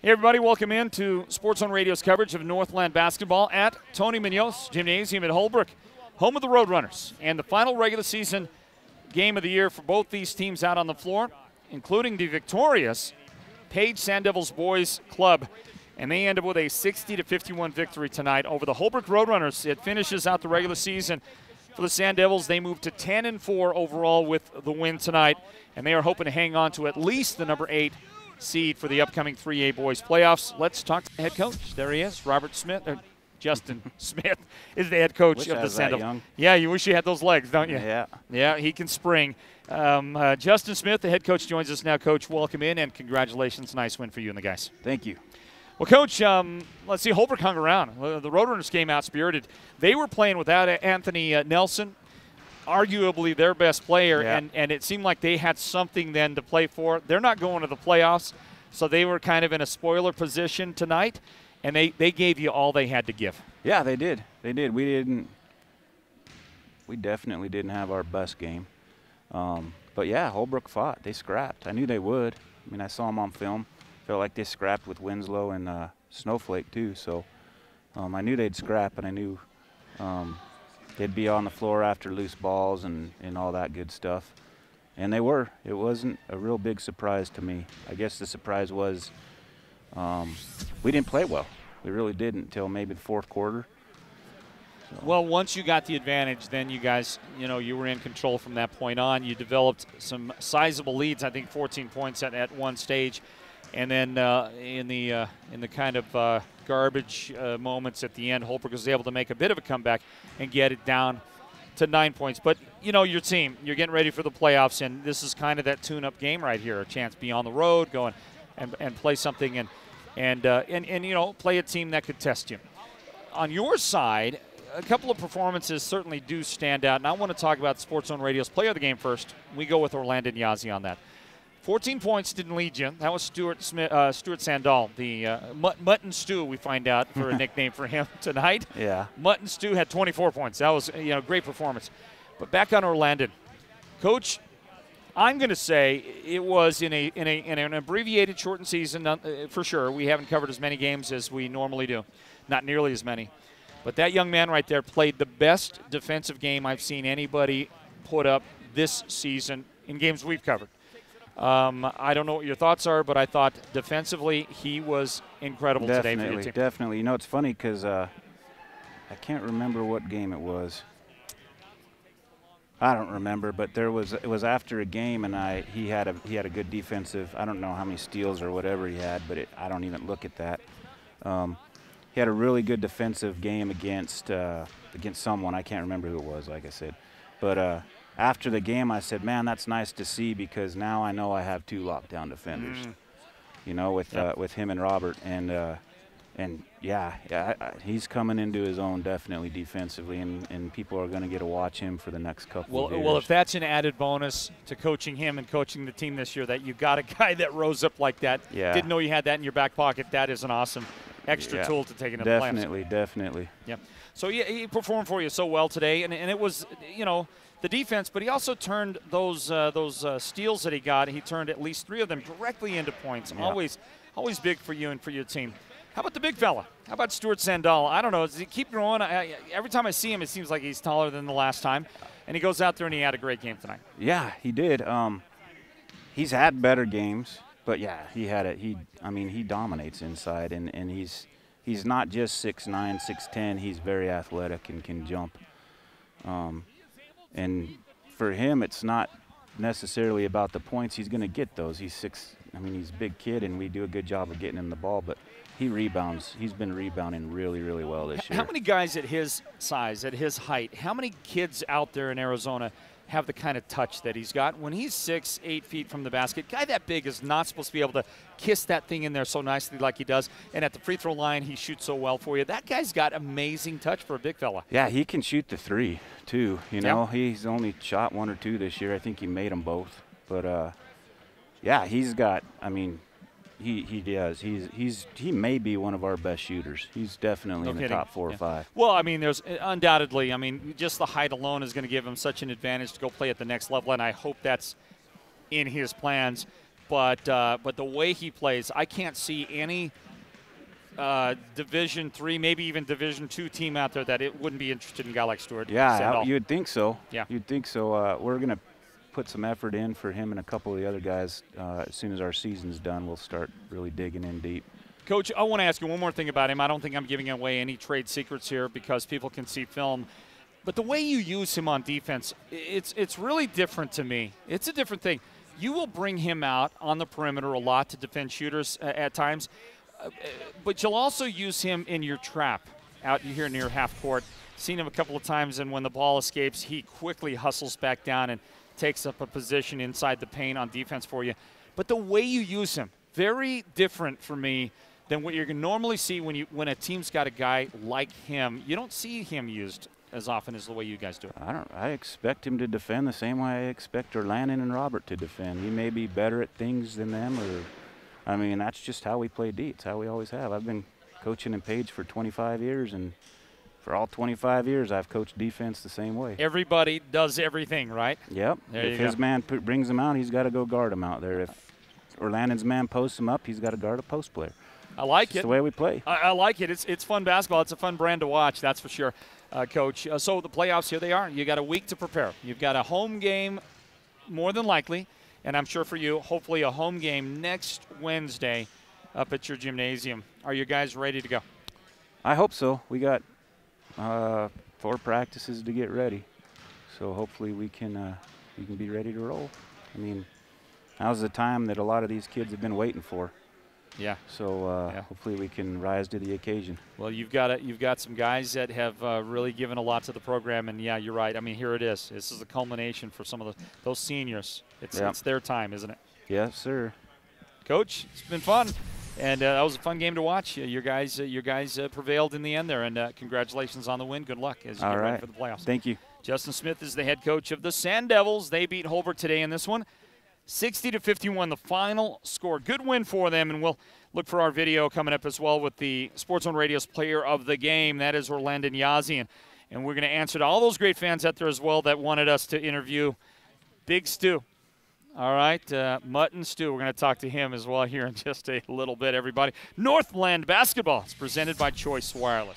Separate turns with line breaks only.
Hey, everybody, welcome in to Sports Zone Radio's coverage of Northland basketball at Tony Munoz Gymnasium at Holbrook, home of the Roadrunners. And the final regular season game of the year for both these teams out on the floor, including the victorious Page Sand Devils Boys Club. And they end up with a 60 to 51 victory tonight over the Holbrook Roadrunners. It finishes out the regular season for the Sand Devils. They move to 10 and 4 overall with the win tonight, and they are hoping to hang on to at least the number eight seed for the upcoming 3A boys playoffs. Let's talk to the head coach. There he is, Robert Smith. Or Justin Smith is the head coach
Wish
of the
was
Sand
that
Devils.
young.
Yeah, you wish you had those legs, don't you?
Yeah.
Yeah, he can spring. Um, uh, Justin Smith, the head coach, joins us now. Coach, welcome in and congratulations. Nice win for you and the guys.
Thank you.
Well, Coach, um, let's see. Holbrook hung around. Uh, The Roadrunners came out spirited. They were playing without Anthony uh, Nelson, arguably their best player,
Yeah.
and, and it seemed like they had something then to play for. They're not going to the playoffs, so they were kind of in a spoiler position tonight, and they, they gave you all they had to give.
Yeah, they did. They did. We didn't. We definitely didn't have our best game. Um, but yeah, Holbrook fought. They scrapped. I knew they would. I mean, I saw them on film. Felt like they scrapped with Winslow and uh, Snowflake too. So um, I knew they'd scrap, and I knew um, they'd be on the floor after loose balls and, and all that good stuff. And they were. It wasn't a real big surprise to me. I guess the surprise was um, we didn't play well. We really didn't until maybe the fourth quarter.
Well, once you got the advantage, then you guys, you know, you were in control from that point on. You developed some sizable leads. I think 14 points at, at one stage, and then uh, in the uh, in the kind of uh, garbage uh, moments at the end, Holbrook was able to make a bit of a comeback and get it down to nine points. But you know, your team, you're getting ready for the playoffs, and this is kind of that tune-up game right here. A chance to be on the road, going and, and play something, and and, uh, and and you know, play a team that could test you on your side, a couple of performances certainly do stand out, and I want to talk about Sports Zone Radio's player of the game first. We go with Orlando Yazzie on that. 14 points didn't lead you. That was Stuart Smith, uh, Stuart Sandal, the uh, Mut- Mutton Stew. We find out for a nickname for him tonight.
Yeah.
Mutton Stew had 24 points. That was you know great performance. But back on Orlando, Coach, I'm going to say it was in a in a in an abbreviated, shortened season uh, for sure. We haven't covered as many games as we normally do, not nearly as many. But that young man right there played the best defensive game I've seen anybody put up this season in games we've covered. Um, I don't know what your thoughts are, but I thought defensively he was incredible today for your
Definitely,
team.
definitely. You know, it's funny because uh, I can't remember what game it was. I don't remember, but there was it was after a game, and I he had a he had a good defensive. I don't know how many steals or whatever he had, but it, I don't even look at that. Um, he had a really good defensive game against uh, against someone. I can't remember who it was, like I said. But uh, after the game, I said, "Man, that's nice to see because now I know I have two lockdown defenders." You know, with
Yep.
uh, with him and Robert, and uh, and yeah, yeah, I, I, he's coming into his own definitely defensively, and, and people are going to get to watch him for the next couple
Well,
of years.
well, if that's an added bonus to coaching him and coaching the team this year, that you got a guy that rose up like that,
Yeah.
didn't know you had that in your back pocket. That is an awesome extra
Yeah.
tool to take into the playoffs.
definitely, definitely.
Yeah. So yeah, he performed for you so well today, and, and it was you know the defense, but he also turned those uh, those uh, steals that he got. He turned at least three of them directly into points.
Yeah.
Always, always big for you and for your team. How about the big fella? How about Stuart Sandal? I don't know. Does he keep growing? I, I, every time I see him, it seems like he's taller than the last time, and he goes out there and he had a great game tonight.
Yeah, he did. Um, he's had better games, but yeah, he had it. He, I mean, he dominates inside, and, and he's he's not just 6'9", 6'10". He's very athletic and can jump. Um, and for him, it's not necessarily about the points. He's going to get those. He's six. I mean, he's a big kid, and we do a good job of getting him the ball, but he rebounds. He's been rebounding really, really well this year.
How many guys at his size, at his height, how many kids out there in Arizona have the kind of touch that he's got? When he's six, eight feet from the basket, guy that big is not supposed to be able to kiss that thing in there so nicely like he does. And at the free throw line, he shoots so well for you. That guy's got amazing touch for a big fella.
Yeah, he can shoot the three too. You know, he's only shot one or two this year. I think he made them both. But uh, yeah, he's got. I mean, he he does. He's he's he may be one of our best shooters. He's definitely
No
in the top four
Yeah.
or five.
Well, I mean, there's undoubtedly, I mean, just the height alone is going to give him such an advantage to go play at the next level, and I hope that's in his plans. but uh, but the way he plays, I can't see any uh, Division three, maybe even Division two team out there that it wouldn't be interested in a guy like Stewart.
Yeah, you'd think so.
Yeah,
you'd think so. Uh, we're gonna put some effort in for him and a couple of the other guys. Uh, as soon as our season's done, we'll start really digging in deep.
Coach, I want to ask you one more thing about him. I don't think I'm giving away any trade secrets here because people can see film. But the way you use him on defense, it's it's really different to me. It's a different thing. You will bring him out on the perimeter a lot to defend shooters at times but you'll also use him in your trap out here near half court. Seen him a couple of times, and when the ball escapes, he quickly hustles back down and takes up a position inside the paint on defense for you. But the way you use him, very different for me than what you're going to normally see when you when a team's got a guy like him. You don't see him used as often as the way you guys do it.
I don't. I expect him to defend the same way I expect Orlandon and Robert to defend. He may be better at things than them, or I mean, that's just how we play D. It's how we always have. I've been coaching in Page for 25 years, and for all 25 years, I've coached defense the same way.
Everybody does everything, right?
Yep.
There
if his go. man brings him out, he's got to go guard him out there. If Orlandon's man posts him up, he's got to guard a post player.
I like
it's
it.
the way we play.
I, I, like it. It's it's fun basketball. It's a fun brand to watch. That's for sure, uh, Coach. Uh, so the playoffs here they are. You got a week to prepare. You've got a home game, more than likely, and I'm sure for you, hopefully a home game next Wednesday up at your gymnasium. Are you guys ready to go?
I hope so. We got uh, four practices to get ready, so hopefully we can uh, we can be ready to roll. I mean, now's the time that a lot of these kids have been waiting for.
Yeah.
So uh, yeah. hopefully we can rise to the occasion.
Well, you've got a, you've got some guys that have uh, really given a lot to the program, and yeah, you're right. I mean, here it is. This is the culmination for some of the, those seniors. It's it's their time, isn't it?
Yes, sir.
Coach, it's been fun and uh, that was a fun game to watch. Uh, your guys, uh, your guys uh, prevailed in the end there, and uh, congratulations on the win. Good luck as you
All
get
right.
ready for the playoffs.
Thank you.
Justin Smith is the head coach of the Sand Devils. They beat Holbrook today in this one, 60 to 51. The final score. Good win for them, and we'll look for our video coming up as well with the Sports Zone Radio's Player of the Game. That is Orlandon Yazzie, and, and we're going to answer to all those great fans out there as well that wanted us to interview Big Stu. All right, uh, Mutton Stew. We're going to talk to him as well here in just a little bit, everybody. Northland Basketball is presented by Choice Wireless.